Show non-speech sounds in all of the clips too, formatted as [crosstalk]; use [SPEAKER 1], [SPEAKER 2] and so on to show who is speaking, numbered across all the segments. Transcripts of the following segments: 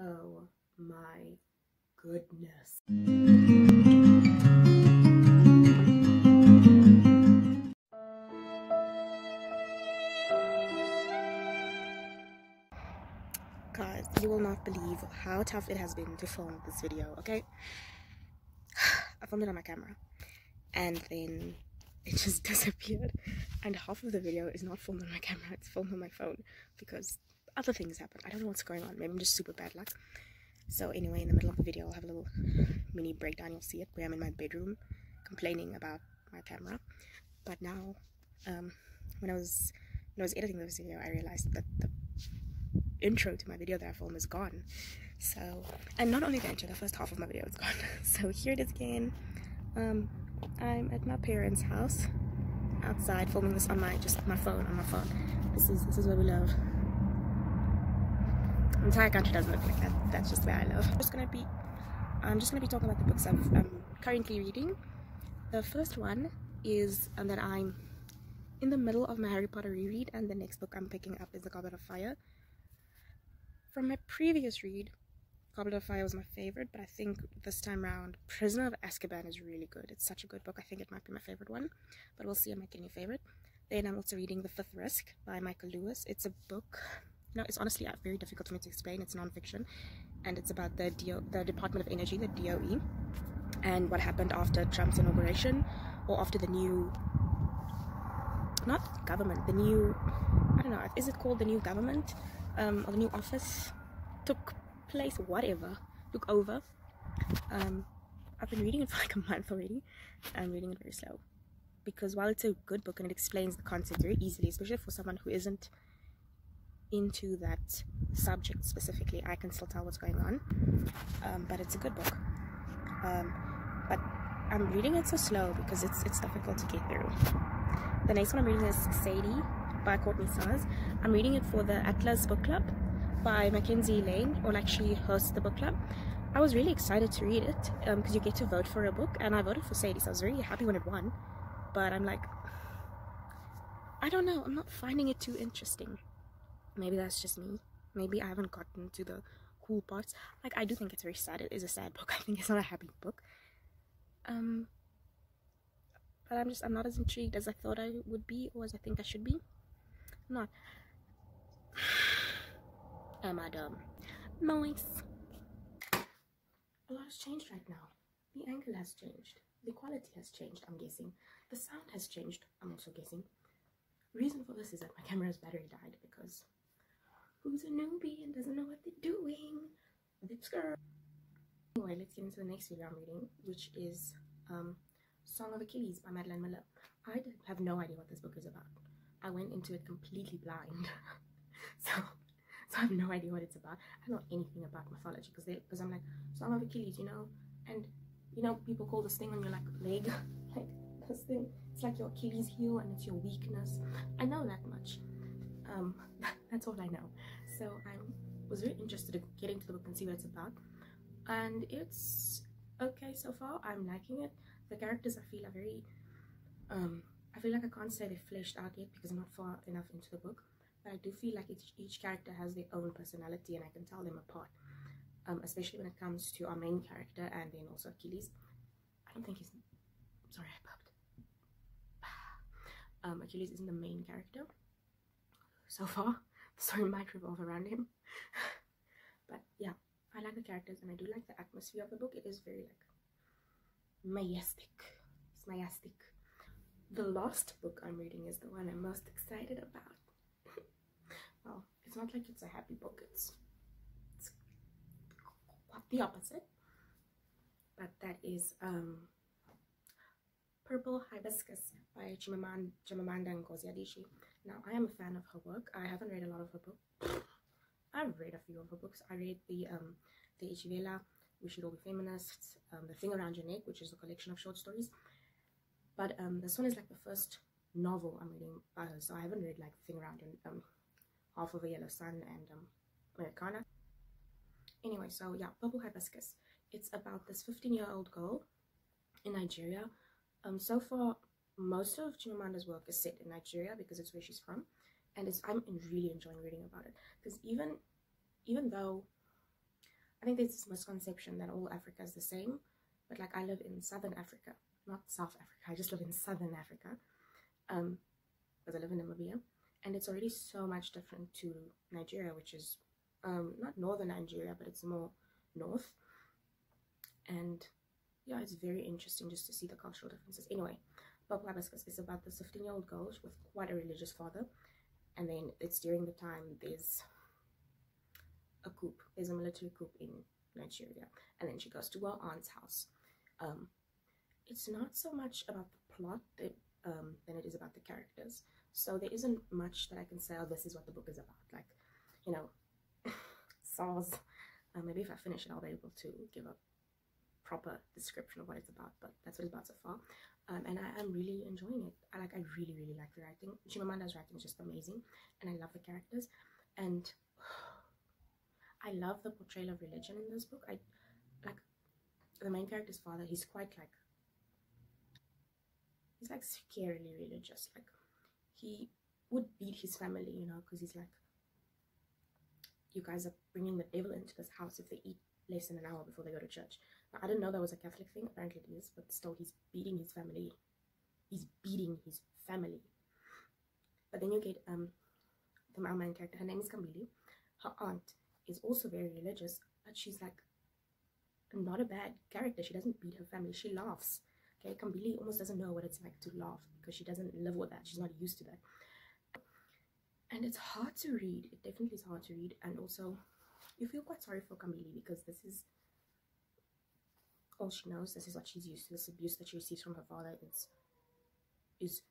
[SPEAKER 1] Oh my goodness. Guys, you will not believe how tough it has been to film this video, okay? [sighs] I filmed it on my camera and then it just [laughs] disappeared and half of the video is not filmed on my camera it's filmed on my phone because other things happen. I don't know what's going on. Maybe i'm just super bad luck. So anyway in the middle of the video i'll have a little mini breakdown. You'll see it where i'm in my bedroom complaining about my camera. But now um, when i was when i was editing this video i realized that the intro to my video that i filmed is gone. So and not only the intro the first half of my video is gone. [laughs] So here it is again. Um I'm at my parents' house outside filming this on my just my phone on my phone. This is this is where we live. Entire country doesn't look like that. That's just where I live. I'm just gonna be I'm just gonna be talking about the books I'm um, currently reading. The first one is um, that I'm in the middle of my Harry Potter reread, and the next book I'm picking up is The Goblet of Fire. From my previous read, Goblet of Fire was my favorite, but I think this time around, Prisoner of Azkaban is really good. It's such a good book. I think it might be my favorite one, but we'll see. I might get any favorite. Then I'm also reading The Fifth Risk by Michael Lewis. It's a book. It's honestly uh, very difficult for me to explain. It's nonfiction, and it's about the DO, the Department of Energy, the DOE, and what happened after Trump's inauguration, or after the new, not government, the new, I don't know, is it called the new government, um, or the new office took place, whatever, took over. Um, I've been reading it [laughs] for like a month already. I'm reading it very slow because while it's a good book and it explains the concept very easily, especially for someone who isn't into that subject specifically, I can still tell what's going on. Um, but it's a good book. Um, but I'm reading it so slow because it's it's difficult to get through. The next one I'm reading is Sadie by Courtney Summers. I'm reading it for the Atlas Book Club by Mackenzie Lane, or actually hosts the book club. I was really excited to read it because um, you get to vote for a book, and I voted for Sadie, so I was really happy when it won. But I'm like, I don't know, I'm not finding it too interesting. Maybe that's just me. Maybe I haven't gotten to the cool parts. Like, I do think it's very sad. It is a sad [laughs] book. I think it's not a happy book. Um, but I'm just, I'm not as intrigued as I thought I would be, or as I think I should be. I'm not. [sighs] Am I dumb? Nice. A lot has changed right now. The angle has changed. The quality has changed, I'm guessing. The sound has changed, I'm also guessing. Reason for this is that my camera's battery died because who's a newbie and doesn't know what they're doing? This girl. Anyway, let's get into the next video I'm reading, which is um, Song of Achilles by Madeline Miller. I have no idea what this book is about. I went into it completely blind. [laughs] so so I have no idea what it's about. I don't know anything about mythology because because I'm like Song of Achilles, you know, and you know people call this thing on your like leg, [laughs] like this thing. It's like your Achilles heel and it's your weakness. I know that much. Um, [laughs] that's all I know. So I was very interested in getting to the book and see what it's about, and it's okay so far. I'm liking it. The characters I feel are very um I feel like I can't say they're fleshed out yet because I'm not far enough into the book but I do feel like each, each character has their own personality and I can tell them apart. Um, especially when it comes to our main character and then also Achilles. I don't think he's... Sorry, I popped. [sighs] Um, Achilles isn't the main character so far. [laughs] Story might revolve around him. [laughs] but yeah, I like the characters and I do like the atmosphere of the book. It is very like majestic. It's majestic. The last book I'm reading is the one I'm most excited about [laughs] well it's not like it's a happy book it's, it's quite the opposite but that is um purple hibiscus by Chimamanda, Chimamanda Ngozi Adichie now i am a fan of her work i haven't read a lot of her books [sighs] i've read a few of her books i read the um the Ijeawele, we should all be feminists um, the thing around your neck which is a collection of short stories but um this one is like the first novel i'm reading by her so i haven't read like the thing around your um half of a yellow sun and um, Americanah. Anyway, so yeah, Purple Hibiscus. It's about this 15 year old girl in Nigeria. Um, so far, most of Chimamanda's work is set in Nigeria because it's where she's from, and it's I'm really enjoying reading about it because even even though I think there's this misconception that all Africa is the same, but like I live in Southern Africa, not South Africa. I just live in Southern Africa, um, because I live in Namibia, and it's already so much different to Nigeria, which is um not northern Nigeria, but it's more north. And yeah, it's very interesting just to see the cultural differences. Anyway, Purple Hibiscus is about the 15 year old girl with quite a religious father, and then it's during the time there's a coup, there's a military coup in Nigeria, and then she goes to her aunt's house. Um, it's not so much about the plot that, um, than it is about the characters. So there isn't much that I can say, oh, this is what the book is about. Like, you know, [laughs] SARS. Uh, maybe if I finish it, I'll be able to give a proper description of what it's about. But that's what it's about so far. Um, and I am really enjoying it. I like. I really, really like the writing. Chimamanda's writing is just amazing, and I love the characters. And [sighs] I love the portrayal of religion in this book. I like the main character's father. He's quite like he's like scarily religious. Like he would beat his family, you know, because he's like, you guys are bringing the devil into this house if they eat less than an hour before they go to church. I didn't know that was a Catholic thing. Apparently it is, but still, he's beating his family. He's beating his family. But then you get um the main character. Her name is Kambili. Her aunt is also very religious, but she's like not a bad character. She doesn't beat her family. She laughs. Okay, Kambili almost doesn't know what it's like to laugh because she doesn't live with that. She's not used to that. And it's hard to read. It definitely is hard to read. And also, you feel quite sorry for Kambili because this is all she knows. This is what she's used to. This abuse that she receives from her father is is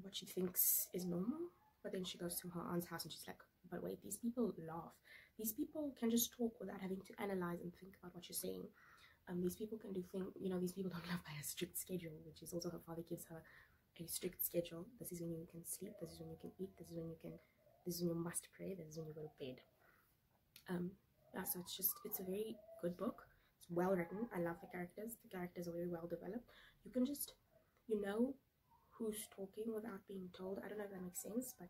[SPEAKER 1] what she thinks is normal. But then she goes to her aunt's house and she's like, but wait, these people laugh. These people can just talk without having to analyze and think about what you're saying. Um, these people can do things, you know, these people don't [laughs] live by a strict schedule, which is also her father gives her a strict schedule. This is when you can sleep, this is when you can eat, this is when you can, this is when you must pray, this is when you go to bed. Um, yeah, so it's just, it's a very good book. It's well written. I love the characters. The characters are very well developed. You can just, you know, who's talking without being told. I don't know if that makes sense, but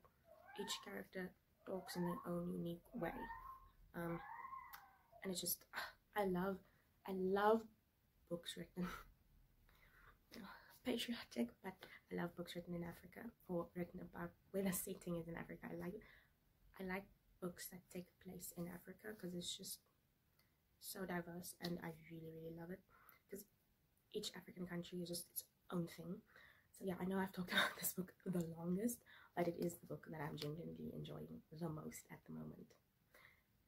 [SPEAKER 1] each character talks in their own unique way. Um, and it's just, I love I love books written [laughs] patriotic, but I love books written in Africa or written about where the setting is in Africa. I like I like books that take place in Africa because it's just so diverse and I really really love it because each African country is just its own thing. So yeah, I know I've talked [laughs] about this book the longest, but it is the book that I'm genuinely enjoying the most at the moment.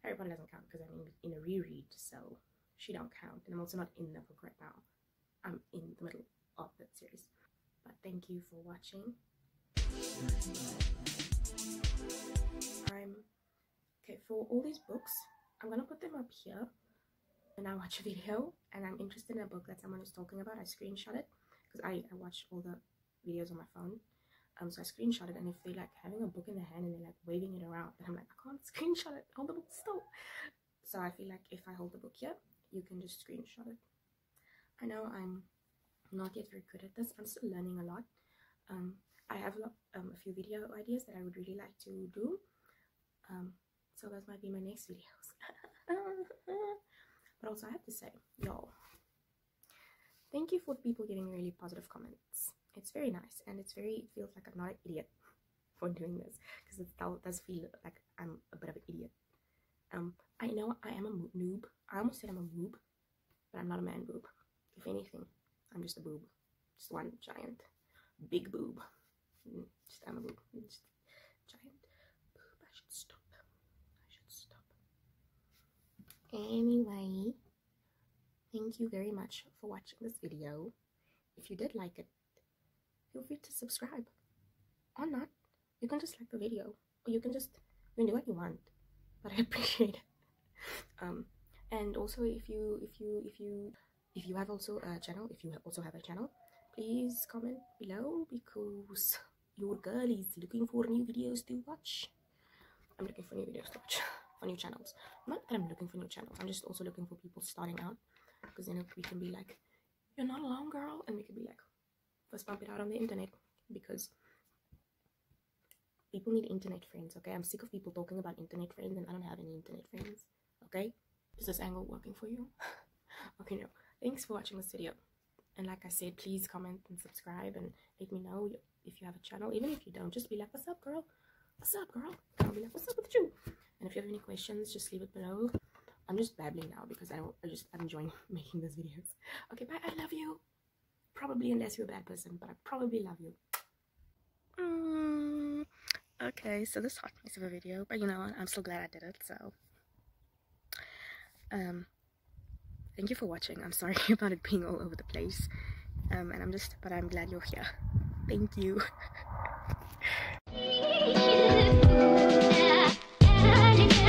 [SPEAKER 1] Harry Potter doesn't count because I'm in, in a reread, so she don't count and i'm also not in the book right now i'm in the middle of that series but thank you for watching i'm okay for all these books i'm gonna put them up here when i watch a video and i'm interested in a book that someone is talking about i screenshot it because I, I watch all the videos on my phone um so i screenshot it and if they're like having a book in their hand and they're like waving it around i'm like i can't [laughs] screenshot it hold the book still so i feel like if i hold the book here you can just screenshot it. I know I'm not yet very good at this. I'm still learning a lot. Um, I have um, a few video ideas that I would really like to do. Um, so those might be my next videos. [laughs] but also I have to say, y'all, thank you for people giving really positive comments. It's very nice and it's very, it feels like I'm not an idiot [laughs] for doing this because it does feel like I'm a bit of an idiot. Um, I know I am a noob. I almost said I'm a boob, but I'm not a man boob. If anything, I'm just a boob. Just one giant, big boob. Mm, just I'm a boob. Just giant boob. I should stop. I should stop. Anyway, thank you very much for watching this video. If you did like it, feel free to subscribe. Or not. You can just like the video. Or you can just you can do what you want. But I [laughs] appreciate it um and also if you if you if you if you have also a channel if you also have a channel please comment below because your girl is looking for new videos to watch i'm looking for new videos to watch [laughs] for new channels not that i'm looking for new channels i'm just also looking for people starting out because then we can be like you're not alone girl and we can be like let's bump it out on the internet because people need internet friends okay i'm sick of people talking about internet friends and i don't have any internet friends okay is this angle working for you? [laughs] okay, no. Thanks for watching this video. And like I said, please comment and subscribe and let me know if you have a channel. Even if you don't, just be like, what's up, girl? What's up, girl? What's up with you? And if you have any questions, just leave it below. I'm just babbling now because I I just, I'm enjoying [laughs] making these videos. Okay, bye. I love you. Probably unless you're a bad person, but I probably love you. Mm, okay, so this hot piece of a video, but you know, what? I'm so glad I did it, so. Um, thank you for watching. I'm sorry [laughs] about it being all over the place. Um, and I'm just, but I'm glad you're here. Thank you. [laughs]